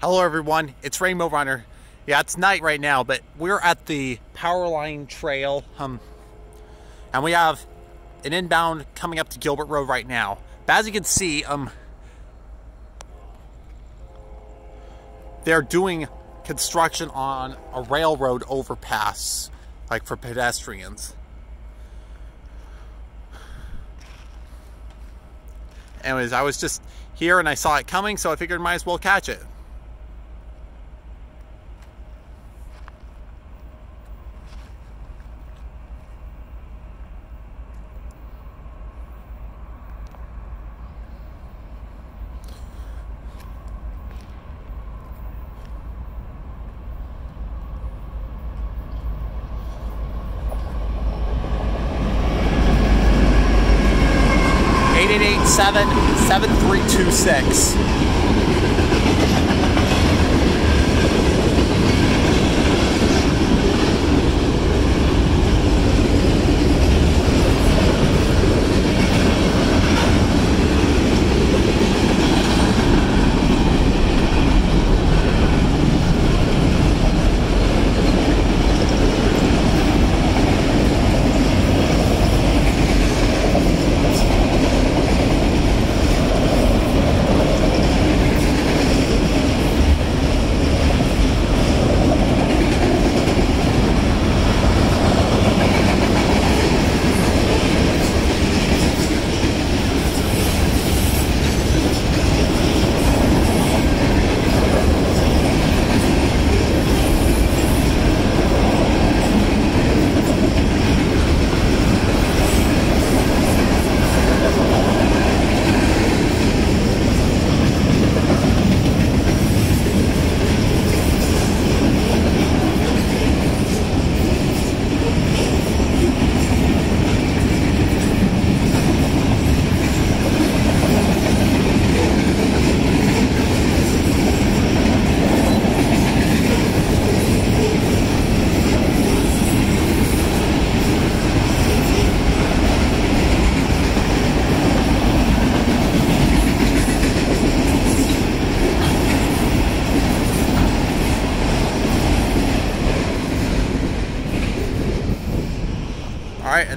Hello everyone, it's Rainbow Runner. Yeah, it's night right now, but we're at the Powerline Trail, um, and we have an inbound coming up to Gilbert Road right now. But as you can see, um, they're doing construction on a railroad overpass, like for pedestrians. Anyways, I was just here and I saw it coming, so I figured I might as well catch it. Seven seven three two six.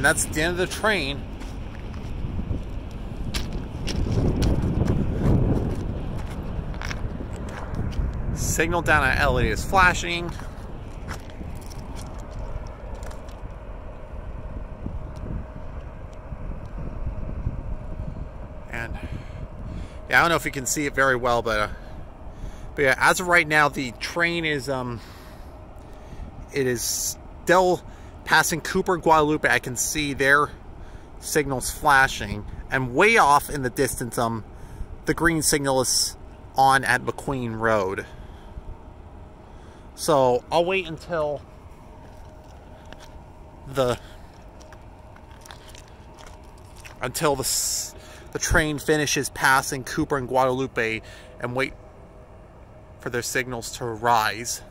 And that's the end of the train. Signal down at Elliot is flashing. And yeah, I don't know if you can see it very well, but uh, but yeah, as of right now, the train is um it is still passing Cooper and Guadalupe. I can see their signals flashing, and way off in the distance, um, the green signal is on at McQueen Road. So I'll wait until the until the the train finishes passing Cooper and Guadalupe, and wait for their signals to rise.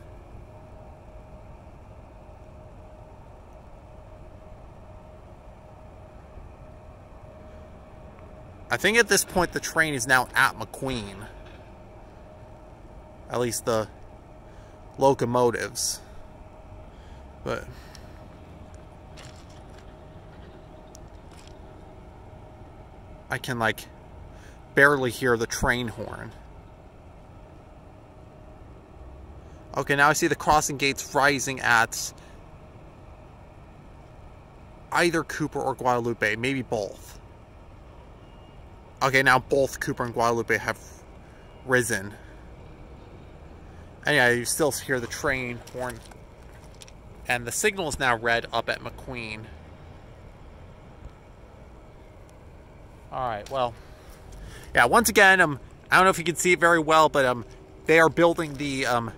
I think at this point the train is now at McQueen. At least the locomotives. But I can like barely hear the train horn. Okay, now I see the crossing gates rising at either Cooper or Guadalupe, maybe both. Okay, now both Cooper and Guadalupe have risen. And yeah, you still hear the train horn. And the signal is now red up at McQueen. Alright, well. Yeah, once again, um, I don't know if you can see it very well, but um, they are building the um,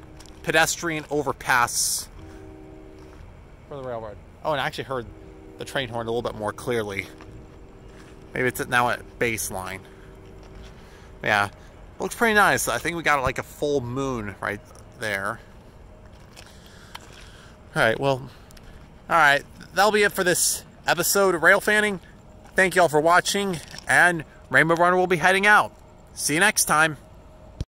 pedestrian overpass for the railroad. Oh, and I actually heard the train horn a little bit more clearly. Maybe it's now at baseline. Yeah, looks pretty nice. I think we got like a full moon right there. Alright, well, alright, that'll be it for this episode of Rail Fanning. Thank you all for watching, and Rainbow Runner will be heading out. See you next time.